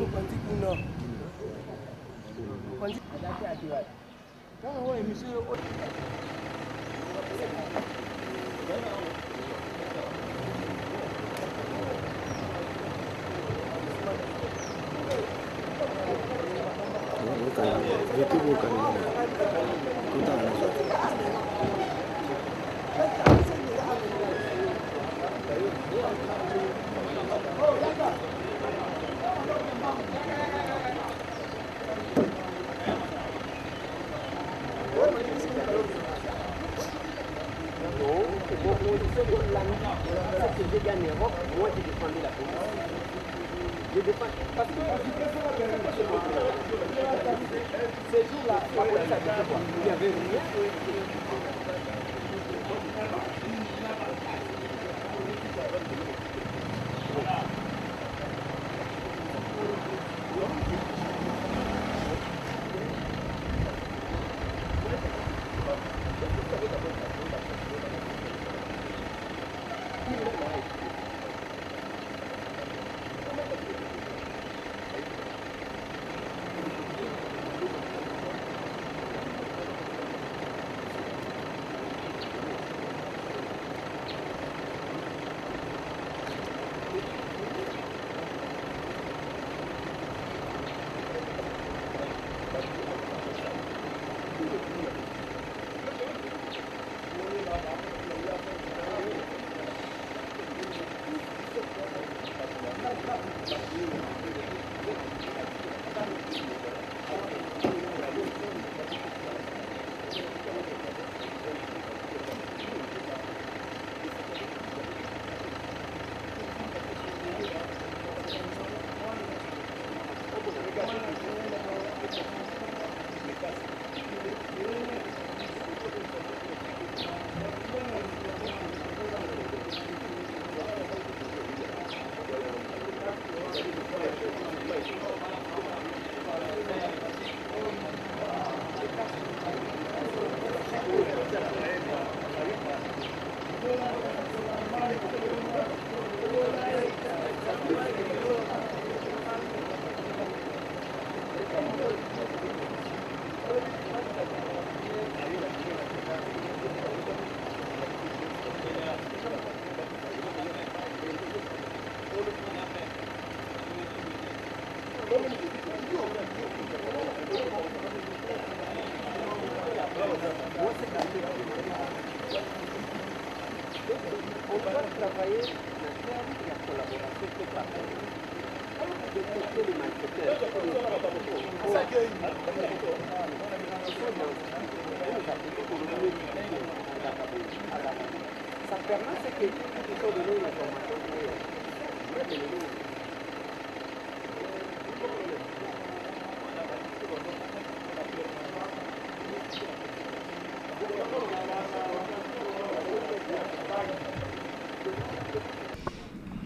mu kwanti kuna kwanci a dace a kewa kan hawa mi sai o Bukan, itu bukan. Kwantiki. Kama wewe msio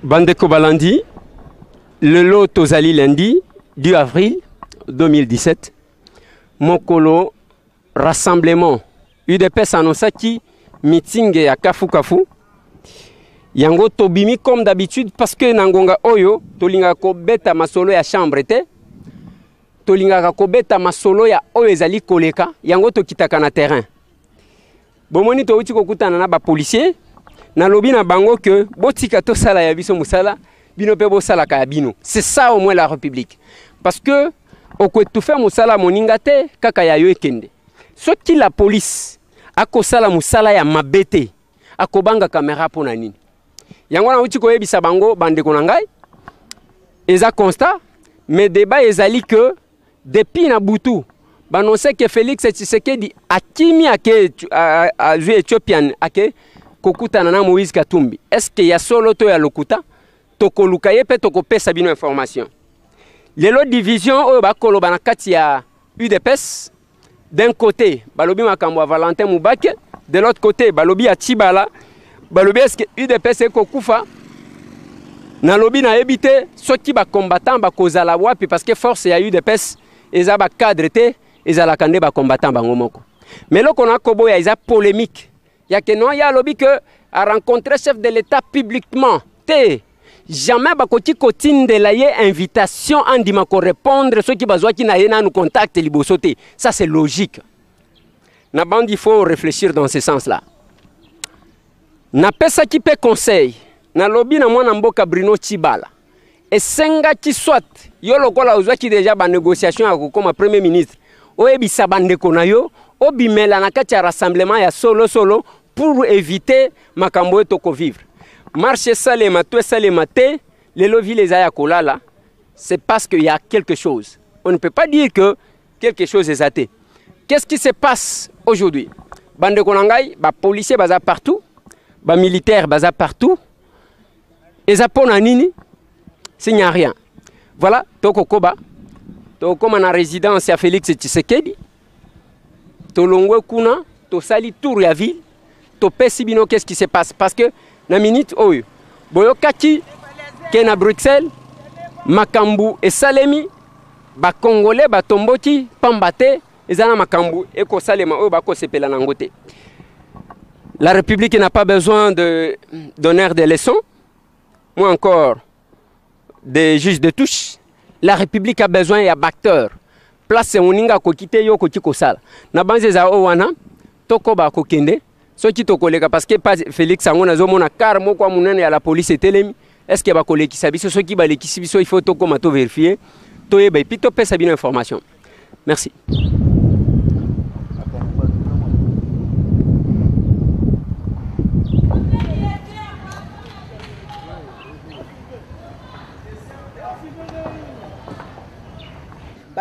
bandeko balandi lelo tozali lundi 2 avril 2017 mokolo rassemblement. Udps annonçaki meeting ya kafukafu yango tobimi comme d'habitude parce que na ngonga oyo tolingaka kobeta masolo ya chambre te. Tolingaka kobeta masolo ya oyo ezali koleka. Yango tokitaka na terrain. Bomoni touti kokutana na bapolisier nalobi na bango ke botika tosala ya biso mosala bino mpe bosalaka ya bino c'est ça au moins la république parce que okoetufe mosala moninga te kaka ya yo ekende soki la polise akosala mosala ya mabe te akobanga kamera mpo na nini yango nauti koyebisa bango bandeko na ngai eza constat mais débat ezali ke depuis na butu banonse ke félix tshisekedi akimi ake azwi ethiopian ake kokutana na moïse katumbi. Que ya solo to ya lokuta? Tokoluka ye mpe tokopesa bino information. Lelo division oyo bakoloba na kati ya udps d'un côté balobi makambo valentin mubake de l'autre côté balobi ya tibala balobi eske udps ekokufa? Nalobi nayebi te soki bacombattant bakozala wapi? Parce que force ya udps eza bacadre te ezalaka nde bacombattant bango moko. Mais eloko nakoboya eza polémique yake no ye alobi ke arencontre chef de l'état publiquement. Te jamais bakoki kotindela ye invitation andima korépondre soki bazwaki na ye nanu contact liboso te ça c'est logique. Na bandi il faut réfléchir dans ce sens là napesaki mpe conseil. Nalobi na mwana mboka bruno chibala esengaki swat yo lokola ozwaki deja banégociation ya kokóma premier ministre. Oyebisa bandeko na yo obimela na kati ya rassemblement ya solosolo pour éviter makambo oyo tokovivre. Marche esalema to esalema te lelo ville eza ya kolala c'est parce qu'il y a quelque chose. On ne peut pas dire que quelque chose eza te. Qu'est-ce qui se passe aujourd'hui? Bandeko na ngai bapolicier baza partout bamilitaire baza partout. Eza mpo na nini? Signe rien. Voilà tokokoba. Tokokóma na résidence ya félix tshisekedi. Tolongwe kuna tosali tour ya ville topesi bino qu'est-ce qui se passe? Parce que na minute oyo boyokaki ke na bruxelles makambo esalemi bakongolais batomboki pamba te eza na makambo ekosalema oyo bakosepela nango te la république n'a pas besoin de donner des leçons moins encore des juges de touche. La république a besoin ya bacteur place moninga akoki te yo okoki kosala na banzi eza oyo wana tokoba kokende soki tokoleka parce que pa félix yango nazomona kar moko ya monene ya la police etelemi. Que bakolekisa biso? Soki balekisi biso il faut tokóma toverifie toyeba epuis topesa bino information. Merci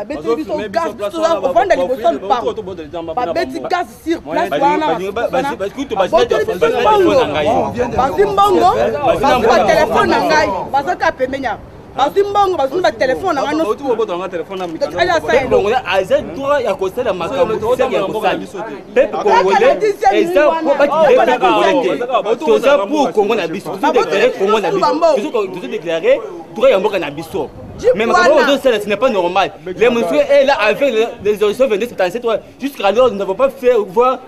babeti biso gaz ovanda liboso lupango babeti gaz sur place wana. babotoli biso mbongo bazwi mbongo bazwi batelefone na ngai bazaka pembeni ya bazwi mbongo bazwi batelefone na ngai aza droit ya kosala makambo sere ya kosala. pepe congolais eza po bakidee pepe congolais. te toza pour congo na biso. Tozodeklare congo na biso. tozodeklare droit ya mboka na biso mais ozosala ce n'est pas normal les monsieur est là avec les résolutions 22 77 jusqu'à alors nous n'avons pas fait voir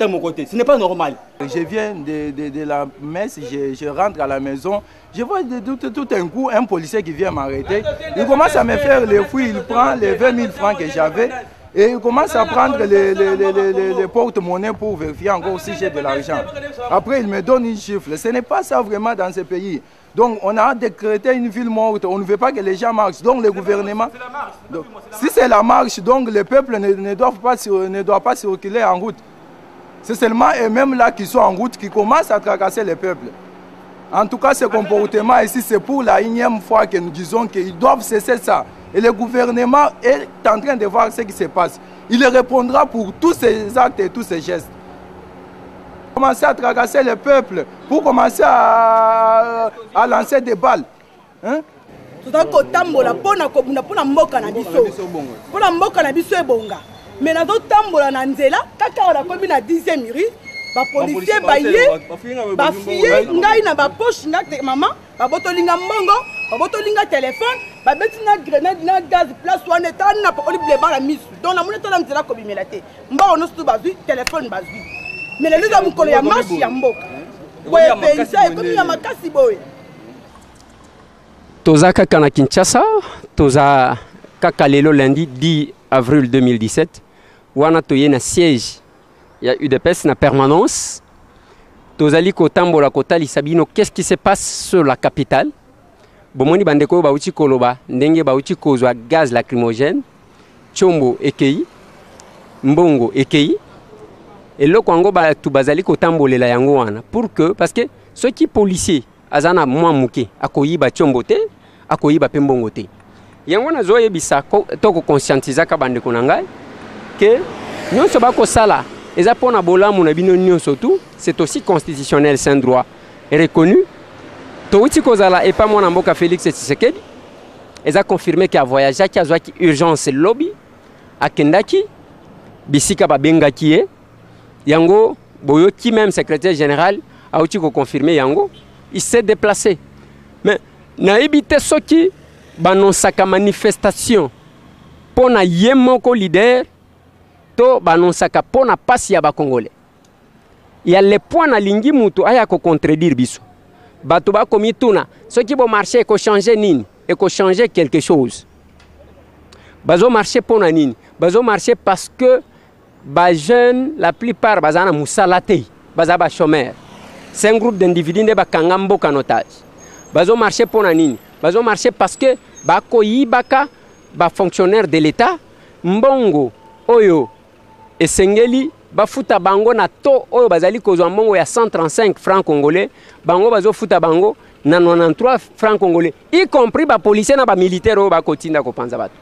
à mon côté. Ce n'est pas normal. Je viens de, de, de la messe, je, je, rentre à la maison, je vois de, tout, tout, un coup un policier qui vient m'arrêter. Il commence à me faire les fouilles, il prend les 20 000 francs que j'avais et il commence à prendre les, les, les, les, les porte-monnaies pour vérifier encore si j'ai de l'argent. Après, il me donne une chiffre. Ce n'est pas ça vraiment dans ce pays. Donc, on a décrété une ville morte. On ne veut pas que les gens marchent. Donc, le gouvernement. Donc, si c'est la marche, donc le peuple ne, ne, doit pas, ne doit pas circuler en route. C'est seulement eux-mêmes là qui sont en route qui commencent à tracasser le peuple. En tout cas, ce comportement ici, c'est pour la énième fois que nous disons qu'ils doivent cesser ça. Et le gouvernement est en train de voir ce qui se passe. Il répondra pour tous ces actes et tous ces gestes. Commencer à tracasser le peuple pour commencer à, à lancer des balles. Hein? toza kotambola mpona kobunda mpona mboka na biso. Mpona mboka na biso ebonga. Me nazotambola na nzela kaka awa nakomi na 10e miri bapolisier baye bafie ngai na baposhe nga mama babotolinga mbongo babotolinga telefone babeti na grenade na gaz place wana etani na pakoli bileba na misu. Donc namoni tala nzela kobimela te. Mbongo nyonso to bazwi telefone bazwi me lelo eza mokolo ya marche ya mboka. Boye ekomi ya makasi boye toza kaka na kinshasa toza kaka lelo lundi 10 avril 2017 wana toye na siège ya udps na permanence. Tozali kotambola kotalisa bino qu'est-ce qui se passe sur la capitale? Bomoni bandeko oyo bauti koloba ndenge bauti kozwa gaz lacrymogène. Tshombo ekei mbongo ekei eloko yango bato bazali kotambolela yango wana. Pour que parce que soki policier aza mwa moke akoyiba tshombo te akoyiba mpe mbongo te. Yango nazoyebisa to kokonscientizaka bandeko ke nyonso bakosala eza mpo na bolamu na bino nyonso tu c'est aussi constitutionnel un droit reconnu. Touti kozala epa mwana mboka félix tshisekedi eza confirme ke avoyageaki azwaki urgence lobi akendaki bisika babengaki ye yango boyoki même secrétaire général auti koconfirme yango il s'est déplacé. Mais nayebi te soki banonsaka manifestation. Mpo na leader to banonsaka mpo na mpasi ya bakongolais ya le point nalingi mutu aya kocontredire biso bato bakomi tuna soki bomarché ekochange nini ekochange quelque chose. Bazomarché mpo na nini. Bazomarché parce que bajeune la plupart baza na mosala te c'est un groupe d'individu nde bakanga mboka na otage. Bazomarché mpo na nini? Bazomarché parce que bakoyibaka bafonctionnaire de l'état. Mbongo oyo esengeli bafuta bango na to oyo bazali kozwa mbongo ya 135 francs congolais. Bango bazofuta bango na 93 francs congolais. Y compris bapolisier na bamilitaire oyo bakotinda kopanza bato.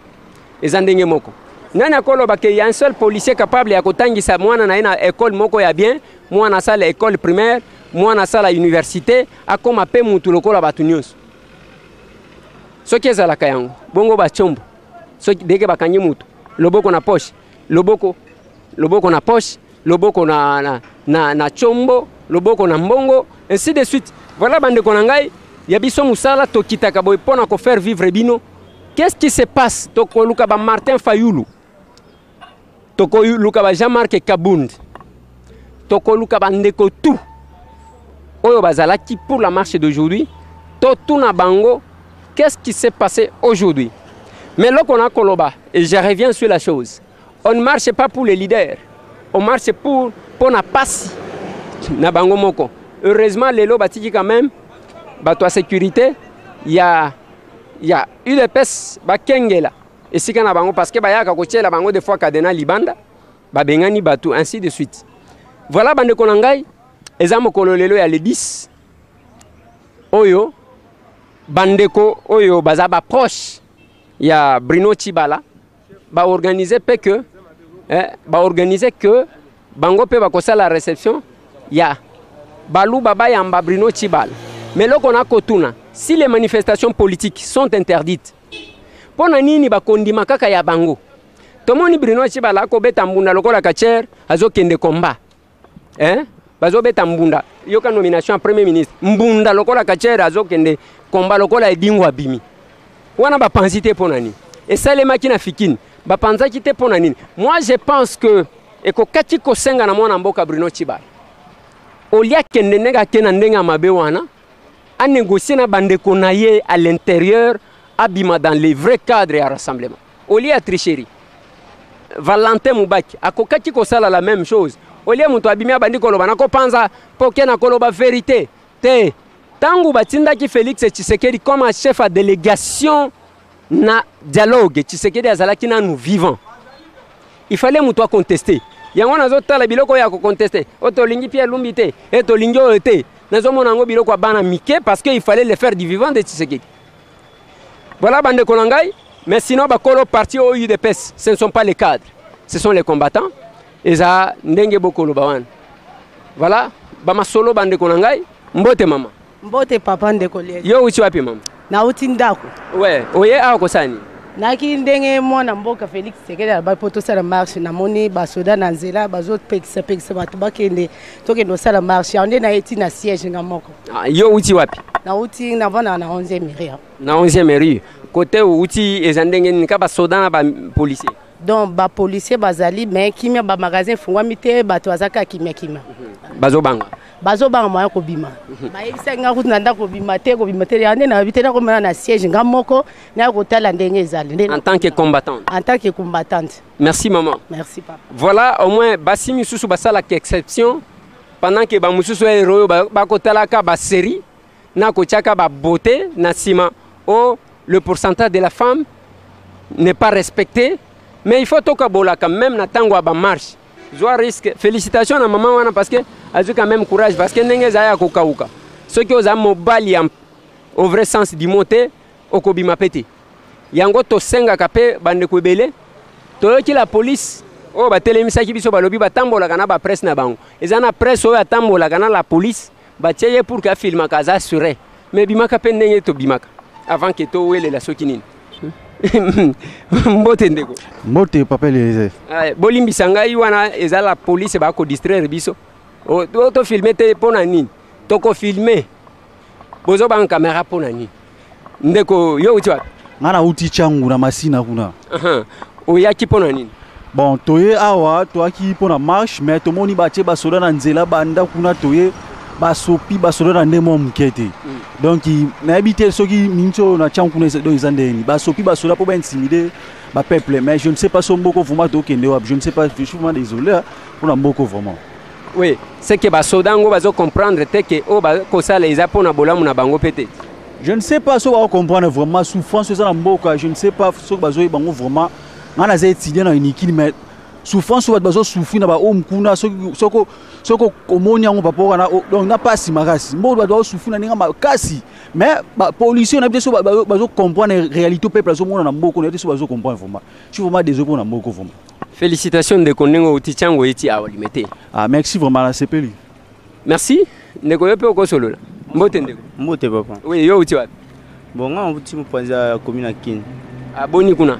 Eza ndenge moko nani akoloba ke ya un seul policier capable ya kotangisa mwana na ye na ekole moko ya bien mwana asala ekole primaire mwana asala université akóma mpe mutu lokola bato nyonso. Soki ezalaka yango bongo bacombo soki deke bakangi mutu loboko na poche loboko loboko na poche loboko na, na, na, na chombo loboko na mbongo ainsi de suite. Voilà bandeko na ngai ya biso mosala tokitaka boye mpo na kofaire vivre bino. Qu'est-ce qui se passe? Tokoluka ba martin fayulu tokoluka ba jean-marc kabund tokoluka bandeko tu. Oyo bazalaki pour la marche d'aujourd'hui. Totuna bango qu'est-ce qui s'est passé aujourd'hui? Mais loko na koloba et je reviens sur la chose. On ne marche pas pour les leaders. On marche pour mpo na pasi na bango moko. Heureusement lelo batiki quand même. Bato ya sécurité. Ya ya udps bakengela esika na bango parce que bayaka kotiela bango des fois kadena libanda babengani bato ainsi de suite. Voilà bandeko na ngai eza mokolo lelo ya le 10 oyo bandeko oyo baza baproche ya bruno chibala baorganize mpe ke eh, baorganize ke bango mpe bakosala réception ya baluba bayamba bruno chibala mais loko na kotuna si les manifestations politiques sont interdites mpo na nini bakondima kaka ya bango? Tomoni bruno chibala akobeta mbunda lokola kacher azokende komba. Eh? bazobeta mbunda. Yoka nomination ya premier ministre. Mbunda lokola kachere azokende komba lokola edingo abimi wana bapanzi te mpo na nini? Esalemaki na fikini bapanzaki te mpo na nini? Moi je pense que ekokaki kosenga na mwana mboka bruno chibala olia akende ndenge ake na ndenge ya mabe wana anégocie na bandeko na ye à l'intérieur abima dans les vrais cadres ya rassemblement. Olia tricherie valentin mubaki akokaki kosala la même chose olie moto abimi abandi koloba nakopanza mpo ke na koloba verité te ntango batindaki félix tshisekedi comme chef ya délégation na dialogue tshisekedi azalaki nanu vivant. Fallait moto akonteste yango nazotala biloko oyo ya kokonteste o tolingi pierre lumbi te e tolingi oyo te. Nazomona yango biloko ya bana mike parce que fallait le faire du vivant de tshisekedi voilà bandeko na mais sinon bakolo parti oyo udps ce ne sont pas les cadres ce sont les combattants. Eza ndenge bokoloba wana. Voilà bamasolo bandeko na ngai mbote mama. Mbote papa ndeko yo uti wapi mama? Nauti ndako. We oye kosala nini naki ndenge mwana mboka félix sekedi alobai mpo tosala marshe namoni basoda na nzela bazopekisapekisa bato bakende tokende kosala marshe yango nde nayeti na siège nga moko. Ah, yo uti wapi? Nauti navandaka na 11e miria na 11e rue kote outi eza ndenge nini? Ka basoda na bapolisier donc bapolisier bazali mais kimia bamagasin efungwami te bato baza kaka kimia kimia. Bazobanga bazobanga moya kobima. Bayebisaki nga kutu na ndako kobima te kobima te yango nde nayebi te nakomela na siège nga moko naya kotala ndenge ezali nde en tant que combattante en tant que combattante. Merci maman. Merci papa. Voilà au moins basi misusu basalaka exception pendant ke bamosusu ero oyo bakotalaka basérie na kotiaka babeauté na nsima o le pourcentage de la femme n'est pas respecté mais il faut tokabolaka même na ntango ya bamarche zwa risque. Félicitation na mama wana azwi quand même courage que ndenge eza ya kokauka. Soki oza mobali ya au vrai sens du mot te okobima mpe te yango tosengaka mpe bandeko ebele. Toyoki la polise oyo batelemisaki biso balobi batambolaka na bapresse na bango. Eza na presse oyo atambolaka na la polise batie ye pour ke afilmaka aza assuré. Me bimaka mpe ndenge tobimaka avant ke towelela soki nini mbote ndeko. Mbote papa eliezer bolimbisa ngai wana eza la police bakodistraire biso. Tofilme te mpo na nini? Tokofilme. Bozobanga kamera mpo na nini? Ndeko yo uti wapi? Nga nauti cangu na masina kuna. Oyaki mpo na nini? Bon toye awa toyaki mpo na marche mais tomoni batie basoda na nzela banda kuna toye basopi basoda na mwa moke te. Donc i- nayebi te soki miniti oyo na cangu kuna donc eza ndeni basopi basoda mpo baintimide bapeuple mais je ne sais pas so mboko vraiment tokende wapi. Je ne sais pas je suis vraiment désolé mpona mboko vraiment. We seke basoda yango bazocomprendre te ke oyo bakosala eza mpo na bolamu na bango mpe te. Je ne sais pas soki bakocomprendre vraiment. Souffrance eza na mboka je ne sais pas soki bazoyeba yango vraiment. Ngai naza étudiant na unikini mais souffrance oyo bato bazosouffrir na bahomme kuna soki omoni yango bapoka na donc na mpasi makasi mboka bato bazosouffrir na ndenge makasi. Mais bapolisier nayebi te so bazocomprendre réalité peuple azomona na mboka nayebi te so bazocomprendre vraiment. Suis vraiment désolé mpona mboka vraiment. Félicitation ndeko ndenge outi ntiango eti awa lime te ah merci vraiment nasepeli merci. Ndeko yo mpe okosolola mbote ndeko. Mbote papa. We yo uti wapi? Bon nga nauti mopanzi ya komi na kini aboni kuna. Ah,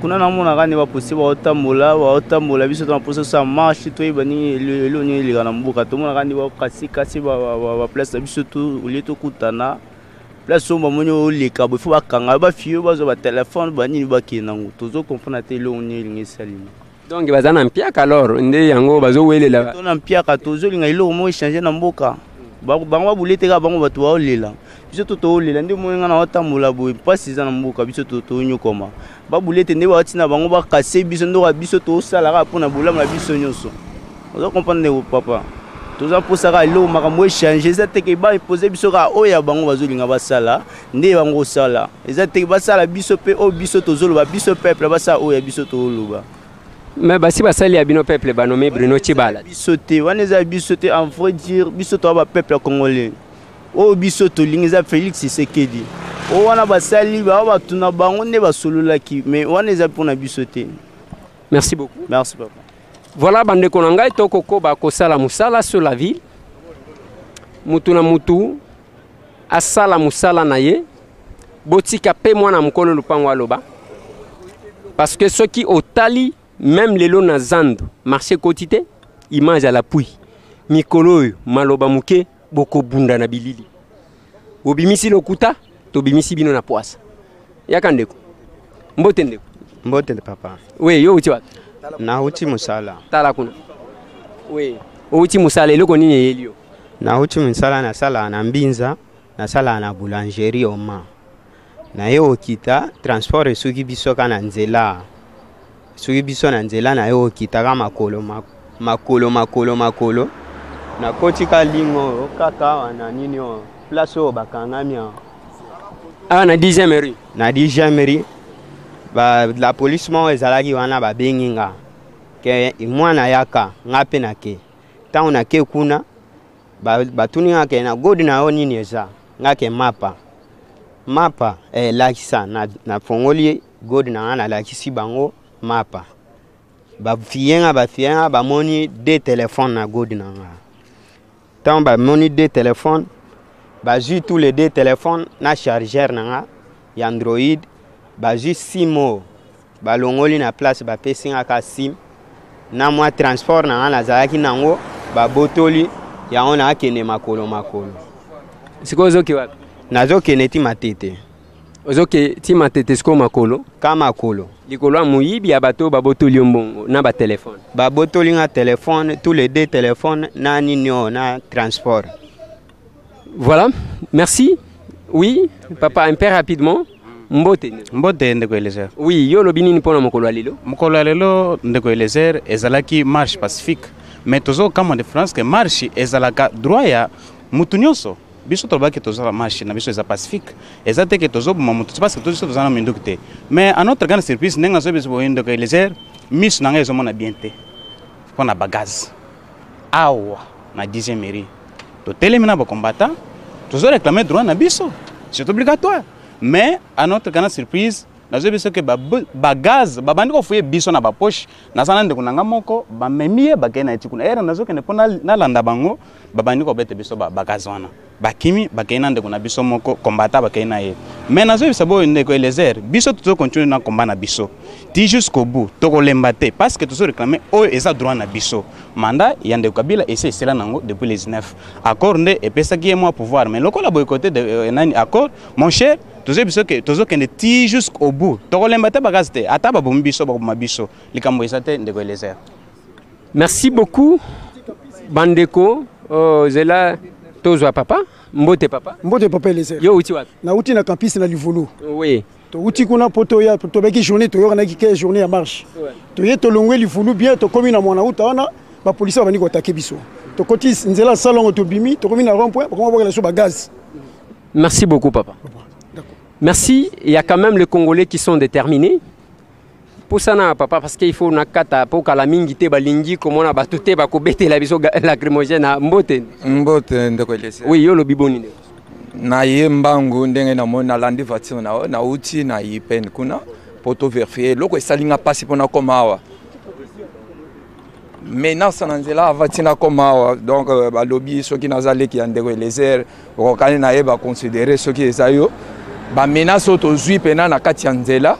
kuna namonaka nde baposi baotambola baotambola biso tona posa sa marche toyeba nini elo nini eleka na mboka. Tomonaka nde bakasikasi baplace na biso olie tokutana place oyo bamoni oleka bo ifo bakanga bafie bazwa batelefone banini bakende nango tozokomprendre te eloko nini elingi esalema donc baza na mpiaka alors nde yango bazowelela tona mpiaka tozolinga eloko moko echange na mboka bango babule te kaka bango bato baolela. Biso to toolela nde moninga na batambola boye mpasi eza na mboka biso to- tonyokoma babule te nde bawatina bango bakase biso ndoka biso tosala kaka mpona bolamu na biso nyonso. Oza comprendre ndeko papa? Toza mposa kaka eloko makambo echange eza teke bapose biso kaka oyo ya bango bazolinga basala nde bango osala. Eza teke basala biso mpe oyo biso tozoloba biso peuple basala oyo ya biso toloba me basi basali ya bino peuple banome bruno cibala biso te wana eza biso te en vrai dire biso toza bapeuple ya congolais. Oyo biso tolingi eza félix sekedi oyo wana basali baa batuna bango nde basololaki mais wana eza mpona biso te merci beaucoup. Merci papa. Voilà bandeko na ngai tokokoba kosala mosala sur la ville. Mutu na mutu asala mosala na ye. Botika mpe mwana mokolo lupango aloba. Parce que soki otali même lelo na zando marché ekoti te image ala pui mikolo oyo maloba moke bokobunda na bilili. Bobimisi lokuta tobimisi bino na pwasa yaka ndeko? Mbote ndeko? Mbote papa. We yo uti wapi? Nauti mosala. Tala kuna. We outi mosala eloko nini eyeli yo nauti mosala nasalaka na mbinza nasalaka na boulangerie oma. Naye okita transport esuki biso ka na nzela soki biso na nzela naye okitaka makolo ma- makolo makolo makolo nakoti ka ligne oyo kaka awa na nini oyo place oyo bakangami awa. Awa na 10e rue. Na digemeri ba, la polise moko ezalaki wana babengi nga. Ke mwana yaka nga mpe nake ntango nake kuna ba- batuni nga ke na godi na yo nini eza nga ke mapa. Mapa elakisa na, na fongoli godi na nga nalakisi bango mapa bafie nga bafie nga bamoni de telefone na godi na nga. Ntango bamoni de telefone bazwi tous les deux téléphone na chargeur na nga ya android bazwi sim oyo. Balongoli na place bapesi nga ka sim. Na mwa transport na nga nazalaki nango babotoli yango nakakende makolo makolo. Sikoyo ozoke wapi? Nazokende ti matete ozoke ti matete sikoyo makolo. Ka makolo. Likolo ya moyibi ya bato babotoli yo mbongo na batelefone babotoli nga telefone tous les deux téléphone na nini oyo na transport. Voilà. Merci. Oui papa un peu rapidement. Mbote. Mbote ndeko elezer oui yo olobi nini mpona mokolo ya lelo? Mokolo ya lelo ndeko elezer ezalaki marche pacifique. Mais tozokamwa de france ke marche ezalaka droit ya mutu nyonso biso tolobaki tozala marche na biso eza pacifique. Eza te ke tozoboma motu parce que biso toza na minduki te. Mais à notre grande surprise ndenge nazoyebi biso boye ndeko elezer miso na ngai ezomona bien te. Mpo na bagaze awa na 10e mairie. Totelemi na bacombattant tozoréclame droit na biso. C'est obligatoire. Mais à notre grande surprise nazoyebi soki bagaz babandi kofuye biso na baposhe naza na ndeko na nga moko bamemi ye bakei na ye ti kuna ere nazokende mpo nalanda bango babandi kobete biso bagaz wana. Bakimi bakei na ndeko na biso moko kombata bakei na ye. Me nazoyebisa boyo ndeko elezer biso tozokontinue na komba na biso. Ti jusqu'au bout tokolemba te parce que tozoreklame oyo eza droit na biso. Manda ya ndeko kabila esi esila nango depuis les 9 accord nde epesaki ye mwa pouvoir. Mais lokola boye kote de, nani accord mon cher tozokende ti jusqu'au bout. Tokolemba te bakazi te ata babomi biso bakoboma biso. Likambo eza te ndeko elezer merci beaucoup bandeko. Oh, zela tozwa papa. Mbote papa. Mbote papa elezer yo uti wapi? Nauti na campus na livulu oui. Touti kuna mpo toya tobeki journée toyokanaki ke journée ya marche. Toye tolongwe livulu bien tokómi na mwana uta wana bapolisi babandi kotake biso. Tokoti nzela ya salongo tobimi tokomi na rond point bakoma bokela biso bagaz. Merci beaucoup papa merci. Il y a quand même les congolais qui sont déterminés. Pusana papa parce qu'il faut nakata po kala mingi te balingi komona bato te bakobetela biso lacrymogène mbote. Mbote ndeko elese. Oui yo lobi boni ndeko na ye mbangu ndenge namoni nalandi voiture na yo nauti na ye pene kuna mpo toverifie eloko esali nga mpasi mpo nakoma awa. Me nasa na nzela ava ntina akoma awa. Donc balobi soki naza leki ya ndeko elezer okokani na ye baconsidere soki eza yo bamenase oyo tozwi mpena na kati ya nzela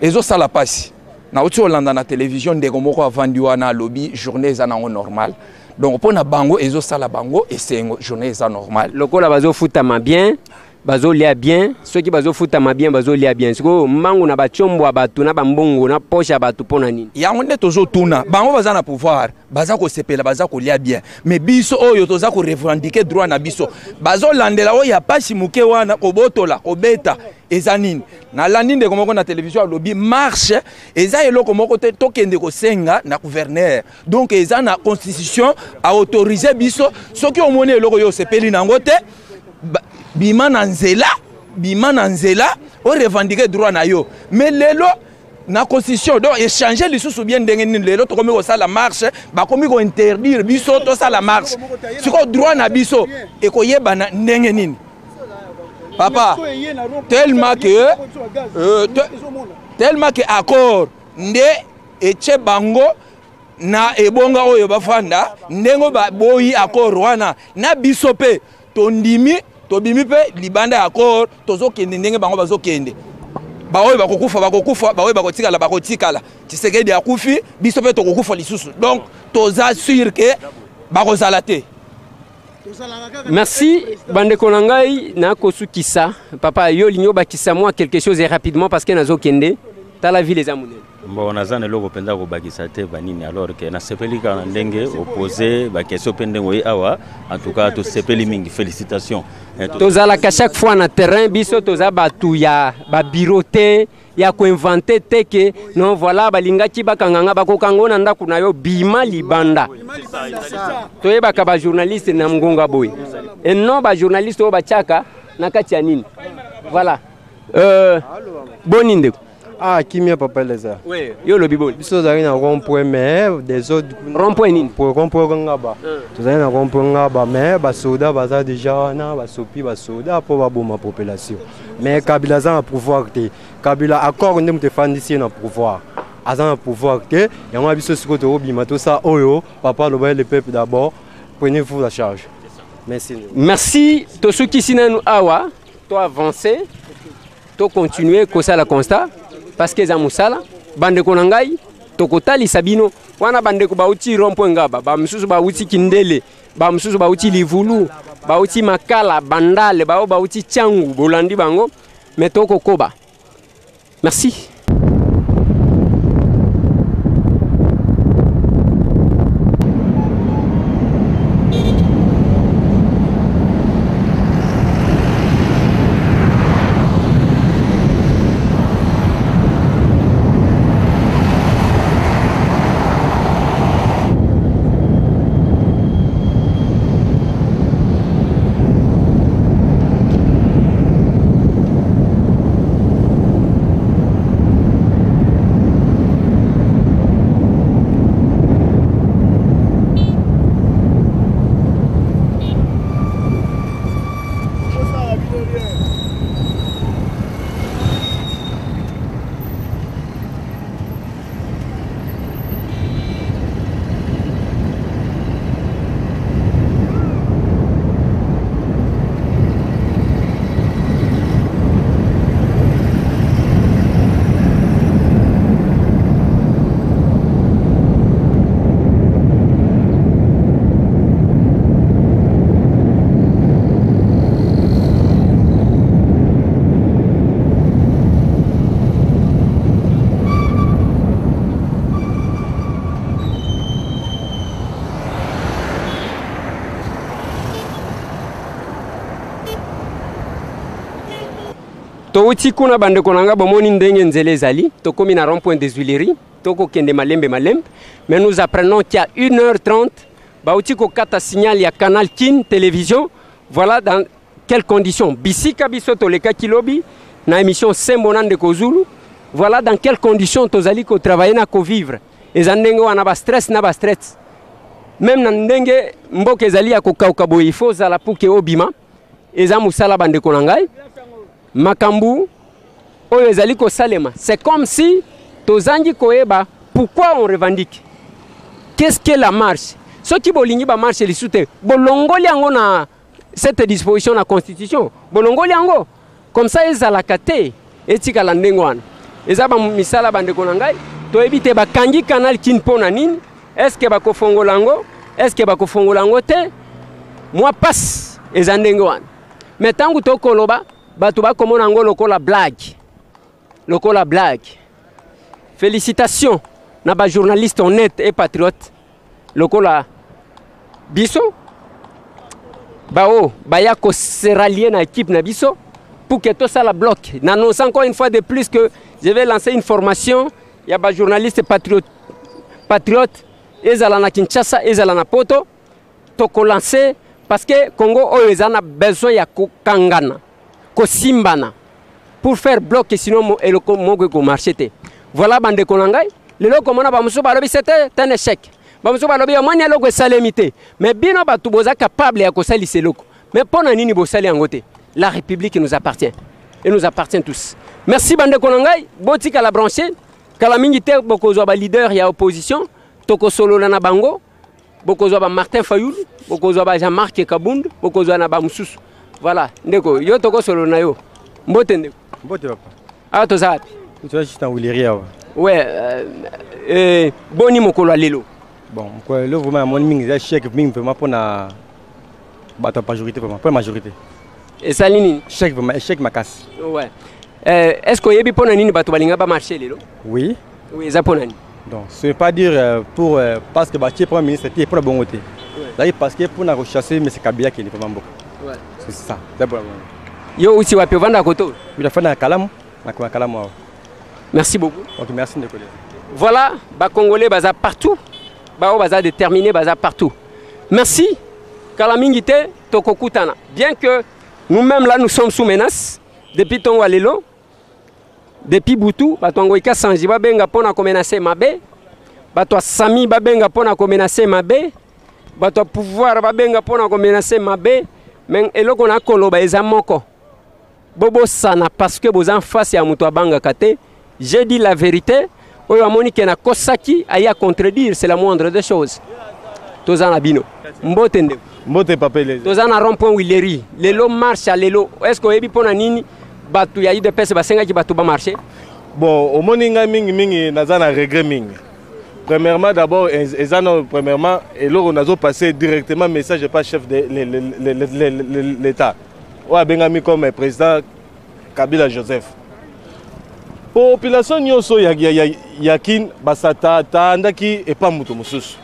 ezosala mpasi nauti kolanda na televizio ndeko moko avandi wana alobi journée eza nango normale donc mpo na bango ezosala bango esengo journée eza normale lokola bazofutama bien bazolia bien soki bazofutama bien bazolia bien. Sikoyo mbangu na batiombo ya bato na bambongo na poshe ya bato mpo na nini? Yango nde tozotuna. Bango baza na pouvoir baza kosepela baza kolia bien. Me biso oyo toza korevendike droit na biso. Bazolandela oyo ya pasi moke wana kobotola kobeta. Eza nini? Nalandi ndeko moko na televizio alobi marche. Eza eloko moko te tokende kosenga na gouverneur. Donc eza na constitution aautorize biso. Soki omoni eloko oyo osepeli nango te bima na nzela bima na nzela orevendike droit na yo. Me lelo na constitution donc échange lisusu bien ndenge nini lelo tokomi kosala marche bakomi kointerdire biso tosala marche. Sikoyo droit na biso ekoyebana ndenge nini? Papa tellement que euh, tellement que accord nde etie bango na ebonga oyo bafanda ndenge baboyi accord wana. Na biso mpe tondimi tobimi mpe libanda ya accord tozokende ndenge bango bazokende. Baoyo bakokufa bakokufa baoyo bakotikala bakotikala. Tisekedi akufi biso mpe tokokufa lisusu. Donc toza sur ke bakozala te. Merci bandeko na ngai nakosukisa. Papa yo olingi obakisa mwa quelque chose rapidement parce que nazokende tala ville eza monene bon naza na eloko mpenza kobakisa te banini alors ke nasepeli kaka na ndenge opose bakestion mpe ndenge oye awa. En tout cas tosepeli mingi félicitation tozalaka chaque fois na terrain biso toza bato ya babiro te ya koinvente te ke non voilà balingaki bakanganga bakokanga na ndako na yo bima libanda. Toyebaka bajournaliste na ngonga boye. Eno bajournaliste oyo batiaka na kati ya nini. Voilà. Euh, boni ndeko Ah, kimia papa leza. Oui, yo lobi boni. Biso tozali na rond-point mais des autres rond-point nini? Pour rond-point ngaba. Tozali na rond-point ngaba mais basoda baza déjà wana basopi basoda mpo baboma population. Mais Kabila aza na pouvoir te. Kabila accord nde moto efandisi ye na pouvoir. aza na pouvoir te yango biso sikoyo tokobima tosala oyo papa alobai le peuple d'abord prenez-vous la charge merci merci tosukisi nanu awa to avance to continue kosala constat parce que eza mosala bandeko na ngai tokotalisa bino. Wana bandeko bauti rompo ngaba bamosusu bauti kindele bamosusu bauti livulu bauti makala bandale bao bauti tiangu bolandi bango me tokokoba. Merci touti kuna bandeko na nga bomoni ndenge nzela ezali. Tokómi na rond point des huileries tokokende malembe malembe. Mais nous apprenons a 1h30 bauti kokata signal ya canal kin télévision. Voilà dans quelles conditions. Bisika biso tolekaki lobi na émission sembo na ndeko zulu voilà dans quelles conditions tozali kotravaille na kovivre. Eza ndenge wana bastress na bastress même na ndenge mboka ezali ya kokauka boye ifo ozala puke obima. Eza mosala bandeko na ngai makambo oyo ezali kosalema. C'est comme si tozangi koyeba pourquoi on revendique. Qu'est-ce que la marche? Soki bolingi bamarche lisu te bolongoli yango na cette disposition na constitution. Bolongoli yango. Comme ça ezalaka te etikala ndenge wana. Eza bamisala bandeko na ngai. Toyebi te bakangi canal kini mpo na nini? Estce bakofongola yango? Estce bakofongola yango te? Mwa pasi eza ndenge wana. Me ntango tokoloba bato bakomona yango lokola blague. Lokola blague. Félicitation na bajournaliste honnête et patriote lokola biso. Bao baya koserallie na équipe na biso. Pour que tosala bloc. N'annonce encore une fois de plus que je vais lancer une formation. Ya bajournaliste patriote, patriote ezala na kinshasa ezala na poto. Tokolance parce que congo oyo eza besoin ya kokangana kosimbana pour faire bloc sinon eloko moko ekomarche te. Voilà bandeko na ngai. Lelo komona bamosusu balobi c'était un échec. Bamosusu balobi omoni eloko esalemi te. Mais bino bato boza capable ya kosalisa eloko. Mais mpo na nini bosali yango la république nous appartient. Et nous appartient tous. Merci bandeko na ngai. Botikala branché. Kala mingi te bokozwa baleader ya opposition. Tokosolola na bango. Bokozwa bamartin fayul bokozwa ba jean-marc kabund bokozwa na bamosusu voilà ndeko yo tokosolola na yo. Mbote ndeko. Mbote papa. Awa toza wapi? Toza juste na wileri awa. Ouais euh, euh, boni mokolo ya lelo. Bon mokolo ya lelo vraiment namoni mingi eza chèque mingi vraiment mpona bato ya majorité vraiment mpona majorité. Esali nini? Chèque vraiment échec makasi. Ouais. Euh, est ce que oyebi mpo na nini bato balinga bamarché lelo? Oui. Oui eza mpo na nini? Donc ce n'est pas dire euh, pour euh, parce que batie premier ministre te mpona bongo te ezali parce que mpona kochasse mese kabila kende vraiment mboka ça. Eza mpona bongo yo uti wapi ovanda koto nafanda na kalamu nakoma kalamu awa merci beaucoup. Ok merci ndekole voilà bacongolais baza partout. Bao baza déterminé baza partout. Merci kala mingi te tokokutana bien que nous-mêmes là nous sommes sous menace depuis ntongo ya lelo depuis butu bato ya ngoika sanji babenga mpo na komenase mabe bato sami babenga mpo na komenase mabe bato pouvoir babenga mpo na komenase mabe me eloko na koloba eza moko. Bobosana parce que boza face ya moto abangaka te. J'ai dit la vérité oyo amoni ke nakosaki aye acontredire c'est la moindre des choses. Toza na bino. Mbote ndeko mbote papele toza na rond point wileri lelo marche ya lelo. Est ce que oyebi mpo na nini? Bato ya udps basengaki bato bamarche bon omoni ngai mingimingi naza na regret mingi premièrement d'abord eza na premièrement eloko nazopasse directement message pas chef de l'état. Oyo abengami comme président kabila joseph. Population nyonso ya, ya, ya, ya kin basatandaki epa moto mosusu.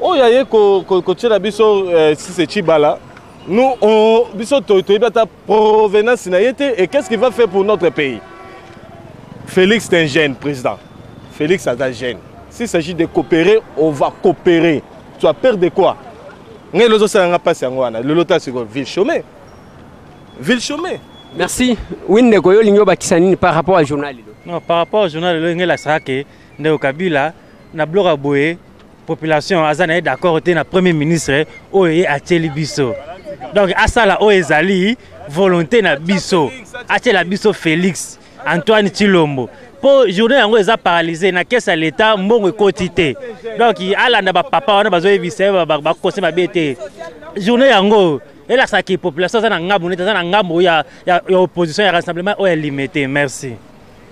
Oyo aye kotiela biso eh, sise cibala nous on, biso toyebi ata provenance na ye te et qu'est ce qu'il va faire pour notre pays? Félix est un jeune président. Félix aza jeune s'il s'agit de coopérer on va coopérer. Tu as peur de quoi? Ngai lozosalanga mpasi yango wana. Lelo ta sikoyo ville chômé ville chômé merci. Windeko yo olingi obakisa nini par rapport à journal non par rapport au journal lelo ngai elasaka ke ndeko kabila na blok ya boye population aza na ye d'accord te na premier ministre oyo ye atieli biso. Donc asala oyo ezali volonté na biso. Atiela biso félix antoine chilombo mpo journée yango eza paralyse na kese ya leta mbongo ekoti te. Donc alanda bapapa wana bazoyebisa ye bakonse mabe te. Journée yango elakisaki population aza na ngambo neti aza na ngambo ya, ya, ya opposition ya rassemblement oyo alime te merci.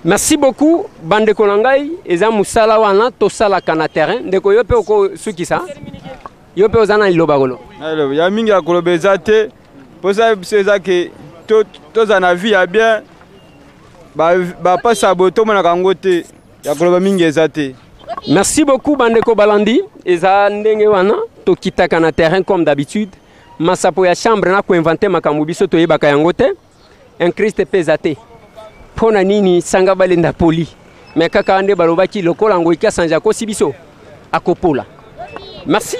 Merci beaucoup. Bandeko na ngai eza mosala wana tosalaka na terrain. Ndeko yo mpe okosukisa. Yo mpe oza na liloba koloba ya mingi ya koloba eza te. Mposa biso eza ke toza na vie ya bien merci beaucoup bandeko balandi. Wana tokitaka na terrain comme d'habitude. Masapo ya chambre na koinvente makambo biso toyebaka yango te. Inkriste mpe na nini sanga balenda poli. Me kaka nde balobaki lokola yango akosi biso akopola. Merci.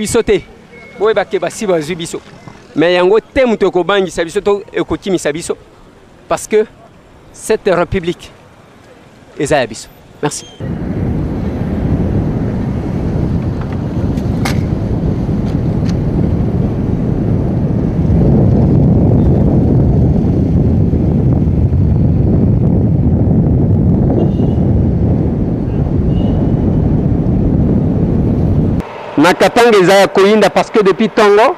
Biso te basi bazwi biso. Me yango te moto ekobangisa biso to ekokimisa biso. Parce que cette république eza ya biso merci. Na katanga eza ya koyinda parce que depuis ntongo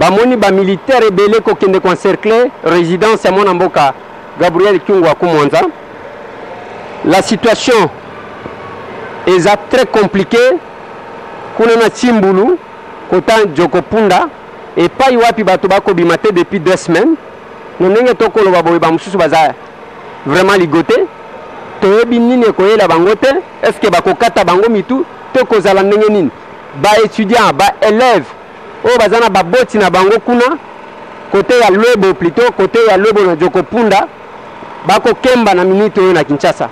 bamoni bamilitaire ebele kokende koencercle résidence ya mwana mboka gabriel kiungu akumwanza la situation eza très compliqué kuna na timbulu kota jokopunda epai wapi bato bakobima te depuis deux semaines. Na ndenge tokoloba boye bamosusu baza vraiment te? Est ce bakokata bango mitu? To kozala ndenge nini? Baétudiant baélève oyo baza na baboti na bango kuna. Kote ya lwebo plutôt kote ya lwebo na jokopunda bakokemba na minute oyo na kinshasa.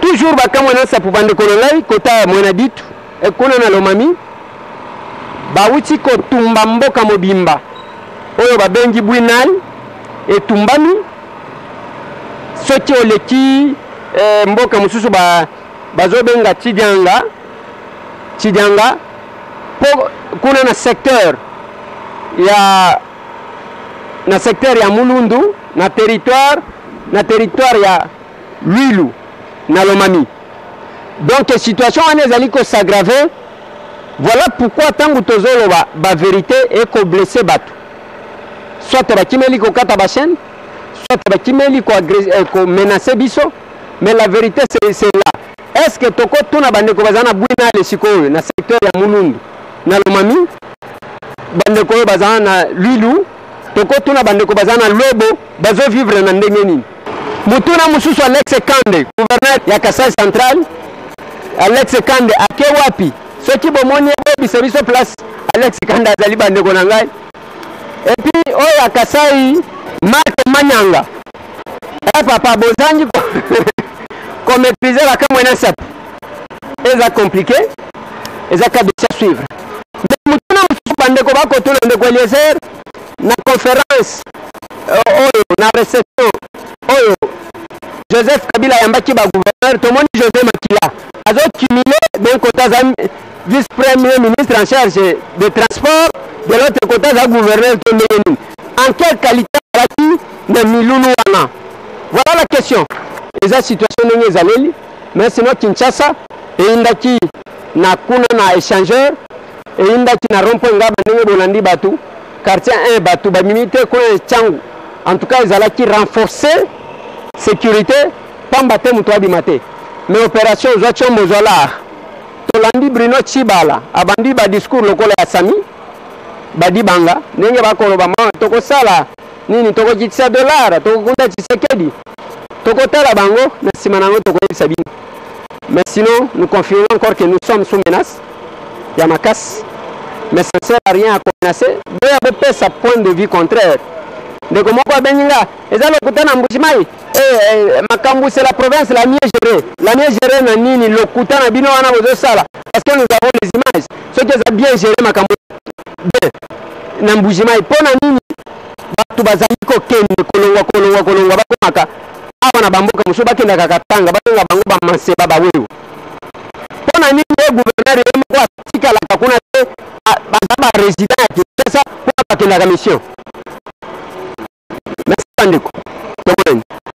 Toujours bakamwe na sapu bandeko lolai kota ya mwena ditu ekuna na lomami bawuti kotumba mboka mobimba. Oyo babengi bwinal etumbami soki oleki eh, mboka mosusu ba, bazobenga tidianga tidianga po kuna na secteur ya na secteur ya mulundu na territoire na territoire ya lwilu na lomami. Donc situation wana ezali kosagrave. Voilà pourquoi ntango tozoloba bavérité ekoblesse bato. Soit bakimeli kokata bachaîne soit bakimeli komenace biso mais la vérité c'est là. Est ce que tokotuna bandeko baza na bwinale sikoyo na secteur ya mulundu na lomami? Bandeko oyo baza na lwilu tokotuna bandeko baza na lobo bazovivre na ndenge nini? Mutuna mosusu alex kande gouverneur ya kasai central. Alex kande ake wapi? Soki bomoni ebebisa biso place alex kande azali bandeko na ngai. Epuis oyo ya kasai mark manyanga. E papa bozangi komaîtrise bakamwe na sapu eza compliqué eza kabisa suivre. Mais mutuna mosusu bandeko bakotuna ndeko eliezer na conférence oyo na reception oyo joseph kabila ayambaki bagouverneur tomoni josé makila. Azocumule d'un côté aza vice premier ministre en charge de transport. De l'autre côté aza gouverneur to ndenge en quelle qualité azalaki na milulu wana? Voilà la question. Eza situation ndenge ezaleli? Mais sino kinshasa. Eyindaki na kuna na échangeur. Eyindaki na rond-point ngaba ndenge bolandi quartier 1 bato bamimi te kuna etiangu en tout cas ezalaki renforcer sécurité pamba te moto abima te mais opération ozwa tiombo ozwa lar tolandi bruno cibala abandi badiscours lokola ya sami badibanga ndenge bakoloba mawa tokosala nini tokokitisa dollar tokokunda tshisekedi. Tokotala bango na nsima na yango tokoyebisa mais sinon nous confirmons encore que nous sommes sous menace. Ya makasi mais ça sert à rien menacer boya bopesa point de vue contraire. Ndeko moko abengi nga eza lokuta na mbushimai eh, eh, makambo c'est la province la mieux gérée. La mieux gérée na nini? Lokuta na bino wana bozosala. Parce que nous avons les images. Soki eza bien géré makambo. Bien. Na mbujimai. Mpo na nini? Bato bazali kokende kolongwa kolongwa kolongwa bakomaka. Awa na bamboka mosusu bakendaka katanga babenga bango bamanseba bawewu mpo na nini? Ye guverner ye moko atikalaka kuna baza baresident ya kinshasa mpo bakendaka mission merci bandeko